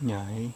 nhảy.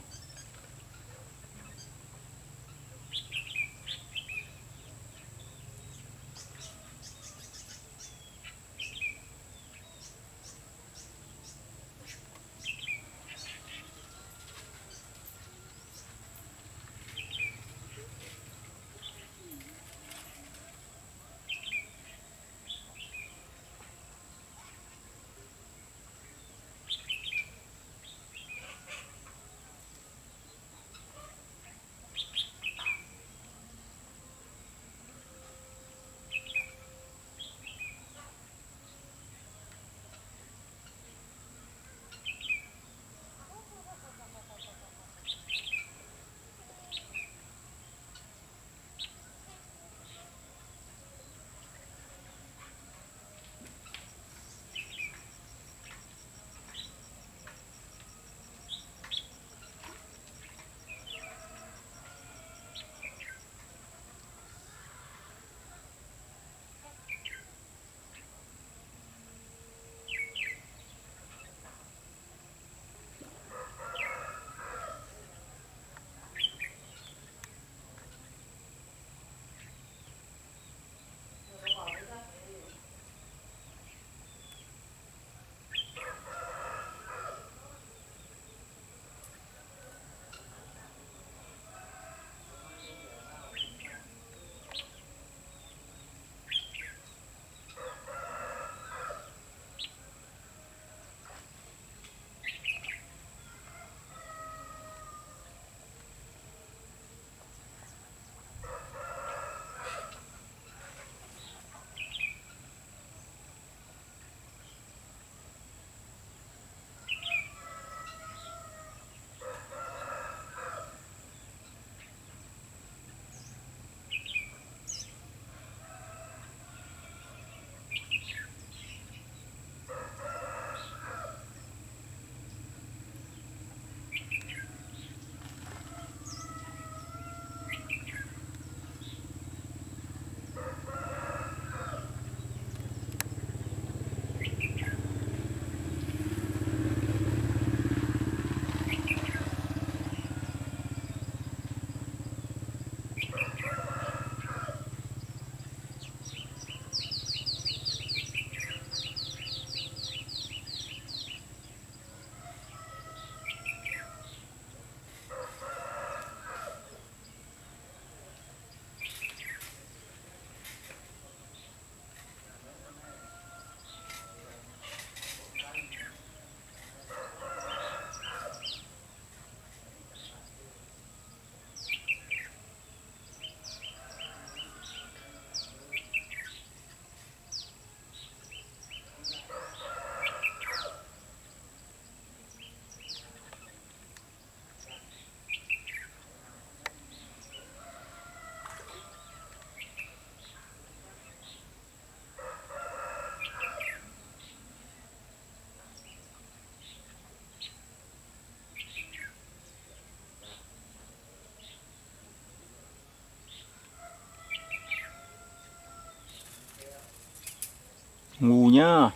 Ngu nhá